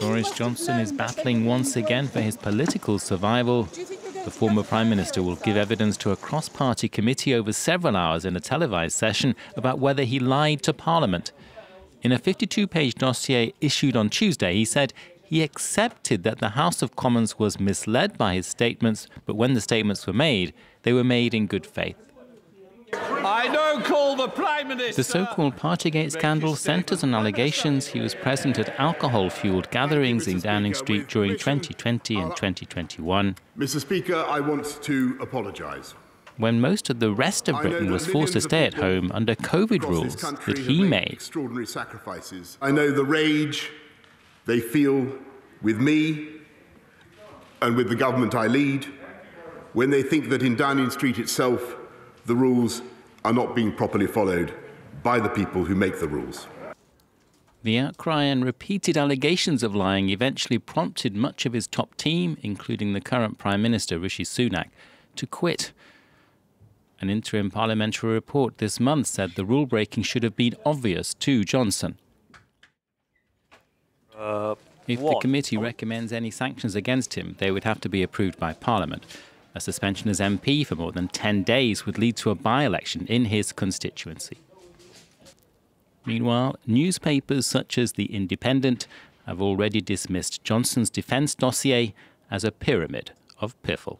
Boris Johnson is battling once again for his political survival. The former Prime Minister will give evidence to a cross party committee over several hours in a televised session about whether he lied to Parliament. In a 52 page dossier issued on Tuesday, he said he accepted that the House of Commons was misled by his statements, but when the statements were made, they were made in good faith. I now call the Prime Minister. The so called Partygate scandal centres on allegations he was present at alcohol fueled gatherings in Downing Street during 2020 and 2021. Mr. Speaker, I want to apologise. When most of the rest of Britain was forced to stay at home under COVID rules that he made. Extraordinary sacrifices. I know the rage they feel with me and with the government I lead when they think that in Downing Street itself the rules are not being properly followed by the people who make the rules. The outcry and repeated allegations of lying eventually prompted much of his top team, including the current Prime Minister Rishi Sunak, to quit. An interim parliamentary report this month said the rule breaking should have been obvious to Johnson. Uh, if the committee recommends any sanctions against him, they would have to be approved by Parliament. A suspension as MP for more than 10 days would lead to a by election in his constituency. Meanwhile, newspapers such as The Independent have already dismissed Johnson's defence dossier as a pyramid of piffle.